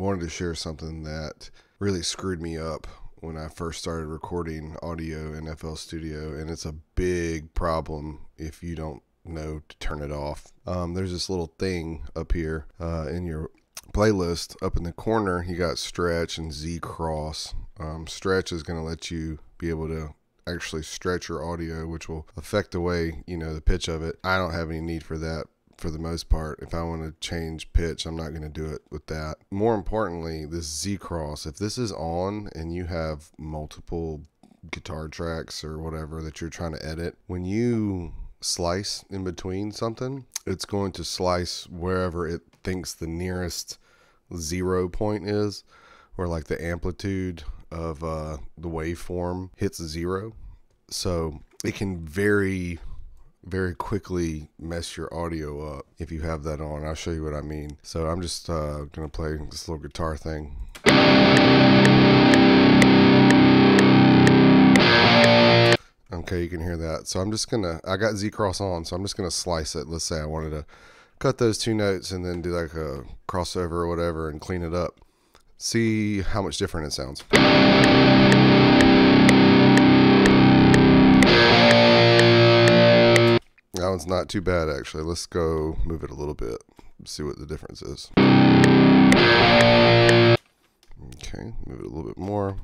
wanted to share something that really screwed me up when I first started recording audio in FL Studio, and it's a big problem if you don't know to turn it off. Um, there's this little thing up here uh, in your playlist up in the corner. You got stretch and Z cross. Um, stretch is going to let you be able to actually stretch your audio, which will affect the way you know the pitch of it. I don't have any need for that for the most part. If I want to change pitch, I'm not going to do it with that. More importantly, this Z Cross, if this is on and you have multiple guitar tracks or whatever that you're trying to edit, when you slice in between something, it's going to slice wherever it thinks the nearest zero point is, where like the amplitude of uh, the waveform hits zero. So it can very very quickly mess your audio up if you have that on. I'll show you what I mean. So I'm just uh, going to play this little guitar thing. Okay, you can hear that. So I'm just going to, I got Z Cross on, so I'm just going to slice it. Let's say I wanted to cut those two notes and then do like a crossover or whatever and clean it up. See how much different it sounds. One's not too bad actually. Let's go move it a little bit. See what the difference is. Okay, move it a little bit more.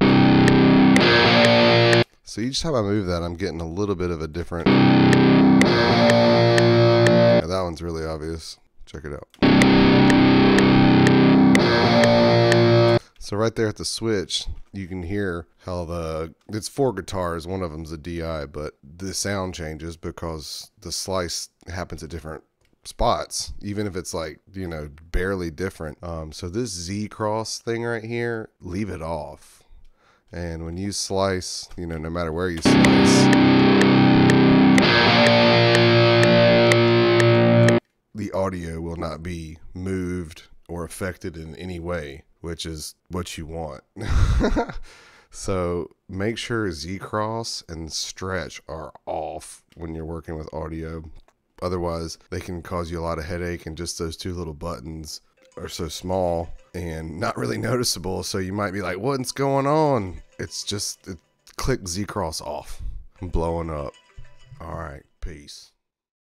So each time I move that, I'm getting a little bit of a different. Yeah, that one's really obvious. Check it out. So right there at the switch, you can hear how the it's four guitars. One of them's a DI, but the sound changes because the slice happens at different spots, even if it's like you know barely different. Um, so this Z cross thing right here, leave it off. And when you slice, you know, no matter where you slice, the audio will not be moved or affected in any way which is what you want. so make sure Z cross and stretch are off when you're working with audio. Otherwise, they can cause you a lot of headache, and just those two little buttons are so small and not really noticeable. So you might be like, What's going on? It's just it, click Z cross off. I'm blowing up. All right, peace.